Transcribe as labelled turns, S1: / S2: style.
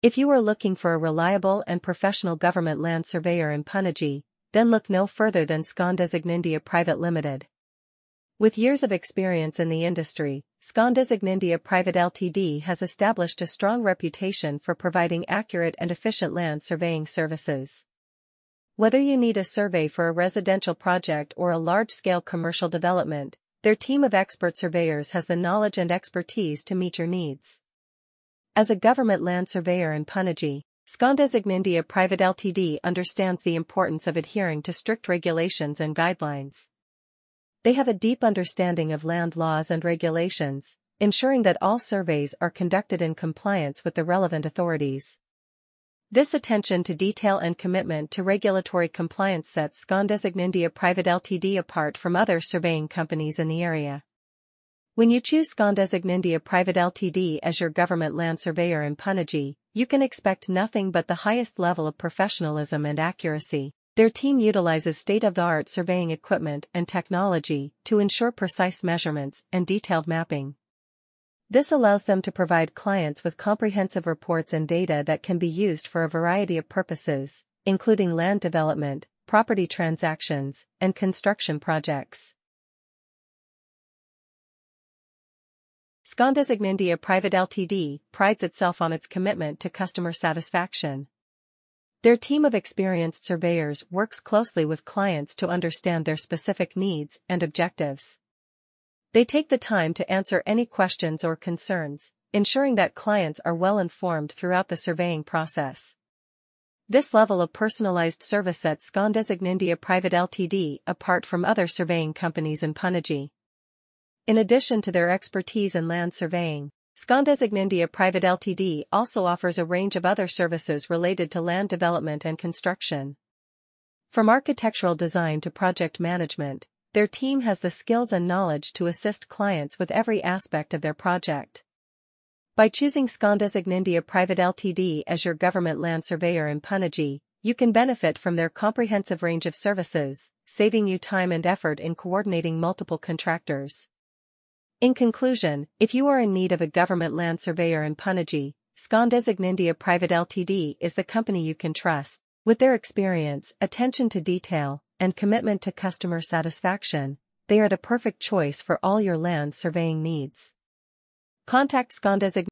S1: If you are looking for a reliable and professional government land surveyor in Panaji, then look no further than Scondesign India Private Limited. With years of experience in the industry, Scondesign India Private Ltd has established a strong reputation for providing accurate and efficient land surveying services. Whether you need a survey for a residential project or a large-scale commercial development, their team of expert surveyors has the knowledge and expertise to meet your needs. As a government land surveyor in Panaji, Scondesign India Private Ltd understands the importance of adhering to strict regulations and guidelines. They have a deep understanding of land laws and regulations, ensuring that all surveys are conducted in compliance with the relevant authorities. This attention to detail and commitment to regulatory compliance sets Scondesign India Private Ltd apart from other surveying companies in the area. When you choose Scondesign India Private Ltd as your government land surveyor in Panaji, you can expect nothing but the highest level of professionalism and accuracy. Their team utilizes state-of-the-art surveying equipment and technology to ensure precise measurements and detailed mapping. This allows them to provide clients with comprehensive reports and data that can be used for a variety of purposes, including land development, property transactions, and construction projects. Scondesign India Private Ltd prides itself on its commitment to customer satisfaction. Their team of experienced surveyors works closely with clients to understand their specific needs and objectives. They take the time to answer any questions or concerns, ensuring that clients are well informed throughout the surveying process. This level of personalized service sets Scondesign India Private Ltd apart from other surveying companies in Panaji. In addition to their expertise in land surveying, Scondesign India Private Ltd also offers a range of other services related to land development and construction. From architectural design to project management, their team has the skills and knowledge to assist clients with every aspect of their project. By choosing Scondesign India Private Ltd as your government land surveyor in Panaji, you can benefit from their comprehensive range of services, saving you time and effort in coordinating multiple contractors. In conclusion, if you are in need of a government land surveyor in Panaji, Scondesign India Private Ltd is the company you can trust. With their experience, attention to detail, and commitment to customer satisfaction, they are the perfect choice for all your land surveying needs. Contact Scondesign